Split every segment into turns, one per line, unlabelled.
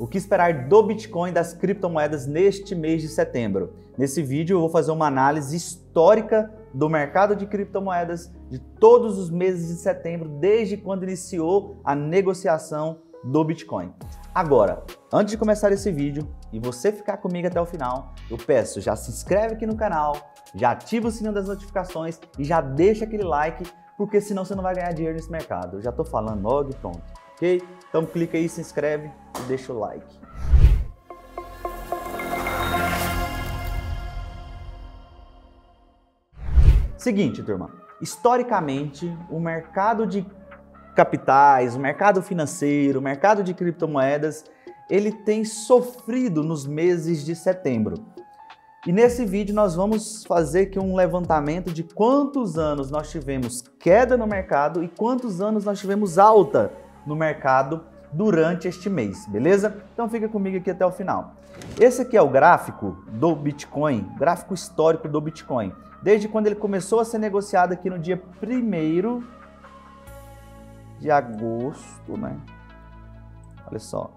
O que esperar do Bitcoin das criptomoedas neste mês de setembro? Nesse vídeo eu vou fazer uma análise histórica do mercado de criptomoedas de todos os meses de setembro, desde quando iniciou a negociação do Bitcoin. Agora, antes de começar esse vídeo e você ficar comigo até o final, eu peço já se inscreve aqui no canal, já ativa o sininho das notificações e já deixa aquele like, porque senão você não vai ganhar dinheiro nesse mercado. Eu já tô falando logo e pronto, ok? Então clica aí, se inscreve e deixa o like. Seguinte, turma. Historicamente, o mercado de capitais, o mercado financeiro, o mercado de criptomoedas, ele tem sofrido nos meses de setembro. E nesse vídeo nós vamos fazer aqui um levantamento de quantos anos nós tivemos queda no mercado e quantos anos nós tivemos alta no mercado durante este mês, beleza? Então fica comigo aqui até o final. Esse aqui é o gráfico do Bitcoin, gráfico histórico do Bitcoin desde quando ele começou a ser negociado aqui no dia 1 de agosto, né? Olha só.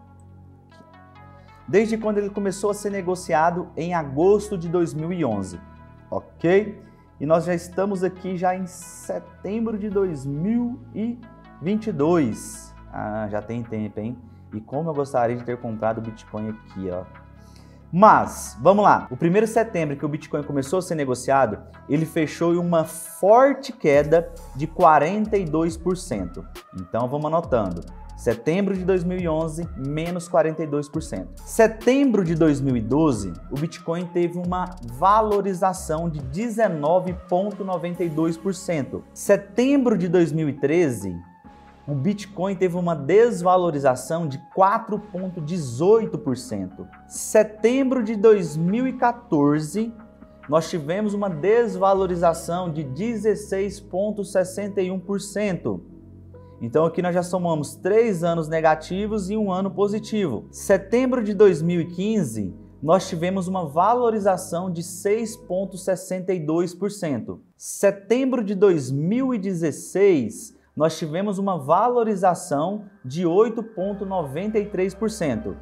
Desde quando ele começou a ser negociado em agosto de 2011, ok? E nós já estamos aqui já em setembro de 2022. Ah, já tem tempo, hein? E como eu gostaria de ter comprado o Bitcoin aqui, ó. Mas, vamos lá. O primeiro setembro que o Bitcoin começou a ser negociado, ele fechou em uma forte queda de 42%. Então, vamos anotando. Setembro de 2011, menos 42%. Setembro de 2012, o Bitcoin teve uma valorização de 19,92%. Setembro de 2013, o Bitcoin teve uma desvalorização de 4,18%. Setembro de 2014, nós tivemos uma desvalorização de 16,61%. Então aqui nós já somamos três anos negativos e um ano positivo. Setembro de 2015, nós tivemos uma valorização de 6,62%. Setembro de 2016, nós tivemos uma valorização de 8,93%.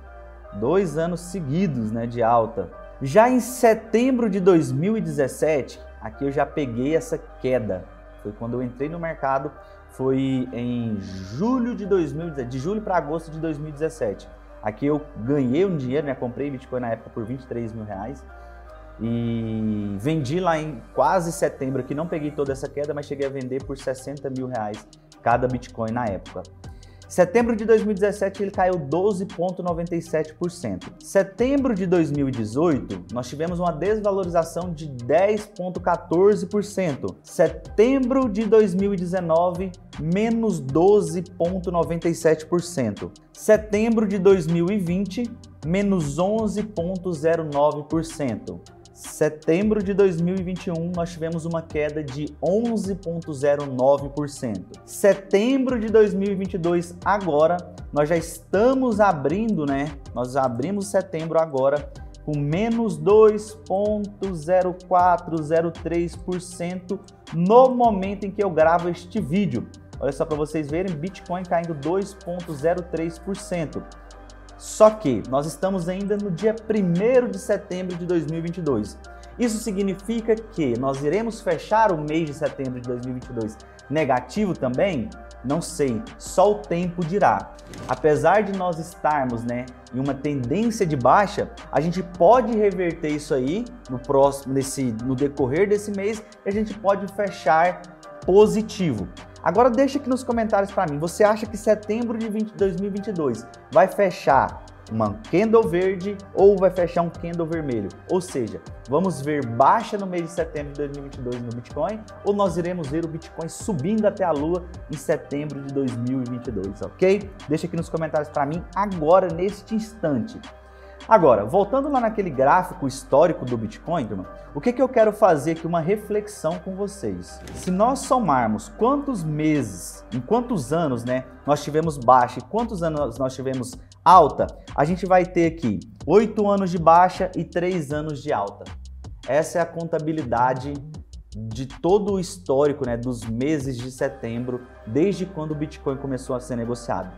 Dois anos seguidos né, de alta. Já em setembro de 2017, aqui eu já peguei essa queda. Foi quando eu entrei no mercado, foi em julho de 2017, de julho para agosto de 2017. Aqui eu ganhei um dinheiro, né? Comprei Bitcoin na época por 23 mil reais e vendi lá em quase setembro, que não peguei toda essa queda, mas cheguei a vender por 60 mil reais cada Bitcoin na época. Setembro de 2017 ele caiu 12,97%. Setembro de 2018 nós tivemos uma desvalorização de 10,14%. Setembro de 2019 menos 12,97%. Setembro de 2020 menos 11,09% setembro de 2021 nós tivemos uma queda de 11,09%. Setembro de 2022 agora nós já estamos abrindo, né? Nós abrimos setembro agora com menos 2,0403% no momento em que eu gravo este vídeo. Olha só para vocês verem, Bitcoin caindo 2,03%. Só que nós estamos ainda no dia 1 de setembro de 2022. Isso significa que nós iremos fechar o mês de setembro de 2022 negativo também? Não sei, só o tempo dirá. Apesar de nós estarmos né, em uma tendência de baixa, a gente pode reverter isso aí no próximo, nesse, no decorrer desse mês e a gente pode fechar positivo. Agora deixa aqui nos comentários para mim, você acha que setembro de 20, 2022 vai fechar uma candle verde ou vai fechar um candle vermelho? Ou seja, vamos ver baixa no mês de setembro de 2022 no Bitcoin ou nós iremos ver o Bitcoin subindo até a lua em setembro de 2022, ok? Deixa aqui nos comentários para mim agora, neste instante. Agora, voltando lá naquele gráfico histórico do Bitcoin, o que, que eu quero fazer aqui uma reflexão com vocês. Se nós somarmos quantos meses, em quantos anos, né, nós tivemos baixa e quantos anos nós tivemos alta, a gente vai ter aqui 8 anos de baixa e 3 anos de alta. Essa é a contabilidade de todo o histórico, né, dos meses de setembro, desde quando o Bitcoin começou a ser negociado.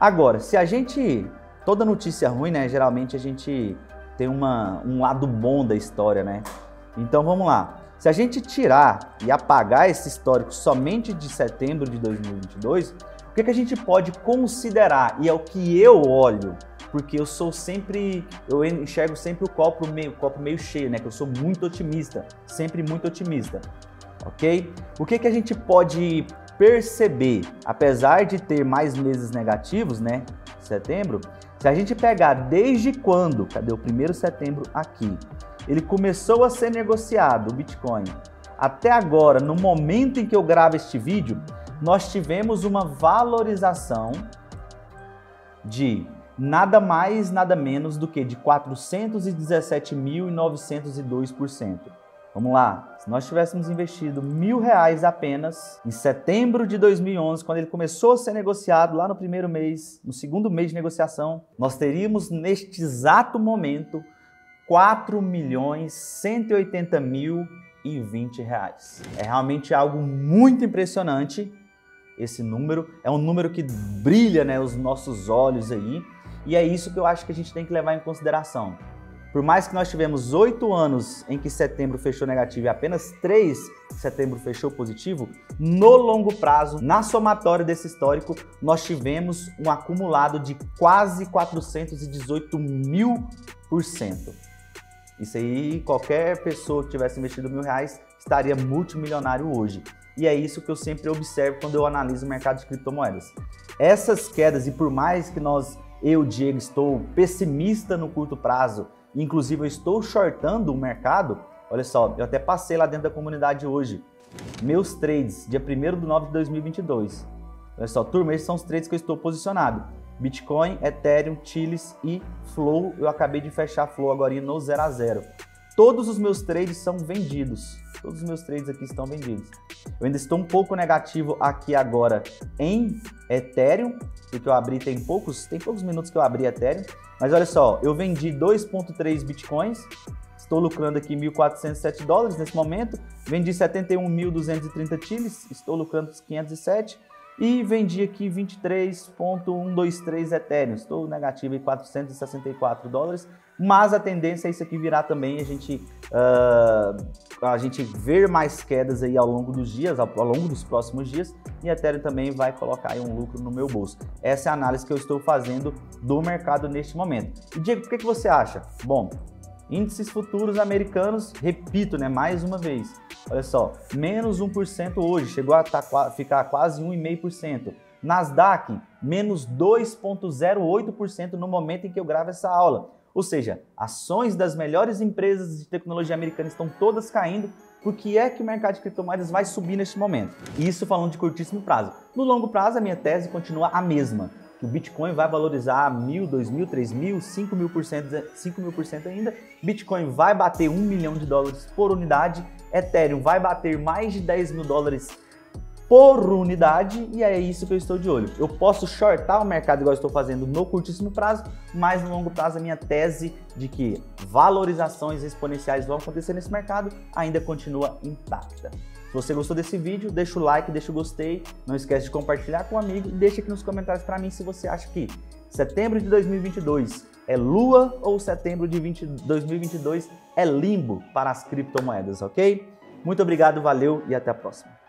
Agora, se a gente Toda notícia ruim, né? Geralmente a gente tem uma, um lado bom da história, né? Então vamos lá. Se a gente tirar e apagar esse histórico somente de setembro de 2022, o que, que a gente pode considerar? E é o que eu olho, porque eu sou sempre, eu enxergo sempre o copo meio, o copo meio cheio, né? Que eu sou muito otimista, sempre muito otimista, ok? O que, que a gente pode perceber, apesar de ter mais meses negativos, né? Setembro, se a gente pegar desde quando, cadê o primeiro setembro aqui? Ele começou a ser negociado, o Bitcoin. Até agora, no momento em que eu gravo este vídeo, nós tivemos uma valorização de nada mais, nada menos do que de 417.902%. Vamos lá, se nós tivéssemos investido mil reais apenas em setembro de 2011, quando ele começou a ser negociado lá no primeiro mês, no segundo mês de negociação, nós teríamos neste exato momento 4 milhões 180 mil e 20 reais. É realmente algo muito impressionante esse número. É um número que brilha né, os nossos olhos aí. E é isso que eu acho que a gente tem que levar em consideração. Por mais que nós tivemos oito anos em que setembro fechou negativo e apenas três setembro fechou positivo, no longo prazo, na somatória desse histórico, nós tivemos um acumulado de quase 418 mil por cento. Isso aí, qualquer pessoa que tivesse investido mil reais estaria multimilionário hoje. E é isso que eu sempre observo quando eu analiso o mercado de criptomoedas. Essas quedas, e por mais que nós, eu, Diego, estou pessimista no curto prazo, inclusive eu estou shortando o mercado, olha só, eu até passei lá dentro da comunidade hoje. Meus trades, dia 1 de 9 de 2022. Olha só, turma, esses são os trades que eu estou posicionado. Bitcoin, Ethereum, Chiles e Flow. Eu acabei de fechar Flow agora no 0 a 0. Todos os meus trades são vendidos. Todos os meus trades aqui estão vendidos. Eu ainda estou um pouco negativo aqui agora em Ethereum, porque eu abri tem poucos, tem poucos minutos que eu abri Ethereum. Mas olha só, eu vendi 2.3 Bitcoins, estou lucrando aqui 1.407 dólares nesse momento. Vendi 71.230 chiles, estou lucrando 507 e vendi aqui 23.123 Ethereum. Estou negativo em 464 dólares, mas a tendência é isso aqui virar também a gente uh, a gente ver mais quedas aí ao longo dos dias, ao, longo dos próximos dias, e a Ethereum também vai colocar um lucro no meu bolso. Essa é a análise que eu estou fazendo do mercado neste momento. E Diego, o que, que você acha? Bom, índices futuros americanos, repito, né, mais uma vez, Olha só, menos 1% hoje, chegou a tá, ficar quase 1,5%. Nasdaq, menos 2,08% no momento em que eu gravo essa aula. Ou seja, ações das melhores empresas de tecnologia americana estão todas caindo. Por que é que o mercado de criptomoedas vai subir neste momento? Isso falando de curtíssimo prazo. No longo prazo, a minha tese continua a mesma que o Bitcoin vai valorizar mil, dois mil, três mil, cinco mil por cento, cinco mil por cento ainda. Bitcoin vai bater um milhão de dólares por unidade. Ethereum vai bater mais de 10 mil dólares por unidade e é isso que eu estou de olho. Eu posso shortar o mercado igual estou fazendo no curtíssimo prazo, mas no longo prazo a minha tese de que valorizações exponenciais vão acontecer nesse mercado ainda continua intacta. Se você gostou desse vídeo, deixa o like, deixa o gostei, não esquece de compartilhar com um amigo e deixa aqui nos comentários para mim se você acha que setembro de 2022 é lua ou setembro de 20, 2022 é limbo para as criptomoedas, ok? Muito obrigado, valeu e até a próxima.